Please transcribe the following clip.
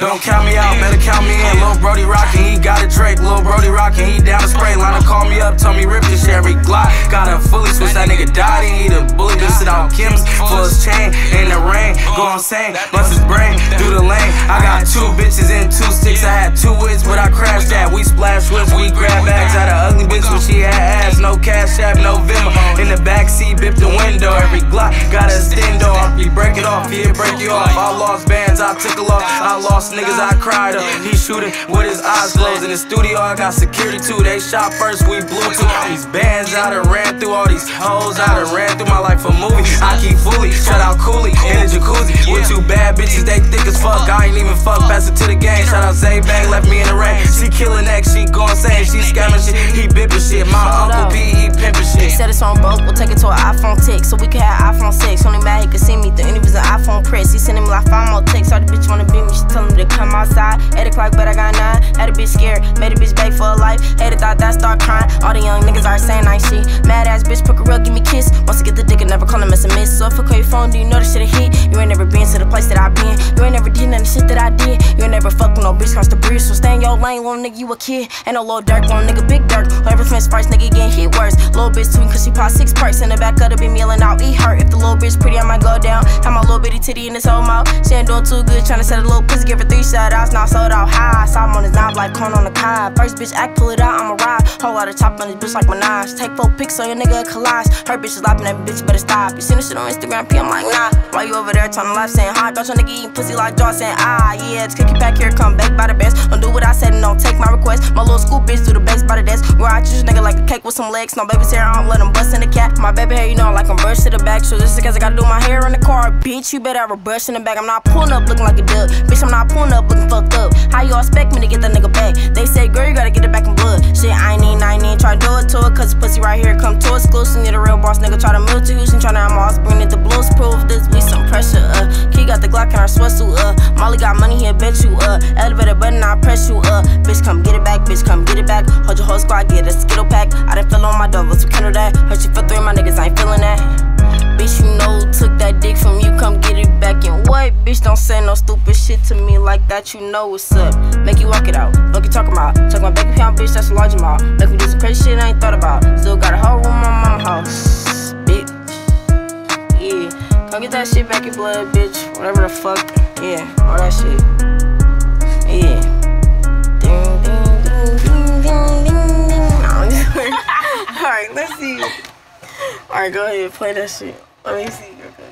Don't count me out, better count me in. Lil Brody rockin', he got a Drake. Lil Brody rockin', he down the spray. Lana call me up, told me rip this every Glock. Got a fully switch, that nigga died, he need a bully. Been sit on Kim's, full his chain in the rain. Go insane, bust his brain through the lane. I got two bitches and two sticks. I had two wits, but I crashed that. We splash whips, we grab bags. Had a ugly bitch when she had ass, no cash app, no Venmo. Bip the window. Every Glock got a stendo. He break it off, he'll break you off. I lost bands, I a loss. I lost niggas, I cried up. He shooting with his eyes closed. In the studio, I got security too. They shot first, we blew two. All These bands, I done ran through all these hoes. I done ran through my life a movie. I keep fully, shut out Cooley in the jacuzzi. With two bad bitches, they thick as fuck. I ain't even fuck, pass it to the gang. Shout out Zay Bang, left me in the rain. She killing X, she gon' say she scamming shit. He bipping shit. My uncle B, he pimping shit. Said it's on broke, we'll take it to an iPhone 6 so we can have iPhone 6. Only mad he could see me, the it was an iPhone press. He sending me like five more texts. All the bitch wanna beat to come outside. 8 o'clock, but I got 9. Had a bitch scared, made a bitch beg for a life. Hater thought that start crying. All the young niggas are saying I see. Mad ass bitch, poke a real, give me kiss. Once I get the dick, I never call him as a miss. So if I call your phone, do you know the shit I hit? You ain't never been to the place that I been. You ain't never did none of shit that I did. You ain't never fucked with no bitch across the bridge. So stay in your lane, little nigga, you a kid. Ain't no little dirt, little nigga, big dirt. Whoever fence first, nigga getting hit worse. Little bitch tweet, cause she pop six perks. In the back of the be yelling out, eat hurt. If the little bitch pretty, I might go down. Have my little bitty titty in this whole mouth. She ain't doing too good, tryna set a little pussy, give her three shout outs. Now sold out high. Saw him on his knob like corn on the cob. First bitch act, pull it out, I'ma ride. Whole lot of top on this bitch like Minaj. Take four pics on your nigga, collage. Her bitch is lapping that bitch, better stop. You seen this shit on Instagram, P, I'm like, nah. Why you over there trying to laugh, saying hi? Got your nigga eating pussy like Jaw saying, ah, yeah, it's cookie back here, come back by the best. Don't do what I said and don't take my request. My little school bitch do the best Where I choose nigga like a cake with some legs. No baby's hair, I don't let him bust in the cat. My baby hair, you know, like I'm to the back. So just because I gotta do my hair in the car, bitch, you better have a brush in the back. I'm not pulling up looking like a duck. Bitch, I'm not pulling up looking fucked up. How you all expect me to get that nigga back? They say, girl, you gotta get it back in blood. Shit, I ain't even, I ain't even try to do it to it. Cause pussy right here come to exclusive. Need a real boss nigga, try to move to Houston. Tryna have my bring it the blues Molly got money, here, bet you, up. Elevator button, I press you, up. Bitch, come get it back, bitch, come get it back. Hold your whole squad, get a skittle pack. I done fell on my double, so kindle that. Hurt you for three, my niggas ain't feeling that. Bitch, you know who took that dick from you, come get it back. And what? Bitch, don't say no stupid shit to me like that, you know what's up. Make you walk it out, fuck you talking about. Check my bank account, bitch, that's a large amount. Make me do some crazy shit I ain't thought about. Still got a whole room on my mama house. Bitch. Yeah. Come get that shit back in blood, bitch. Whatever the fuck. Yeah, all that shit. Yeah. Alright, let's see. Alright, go ahead, play that shit. Let me see. Okay.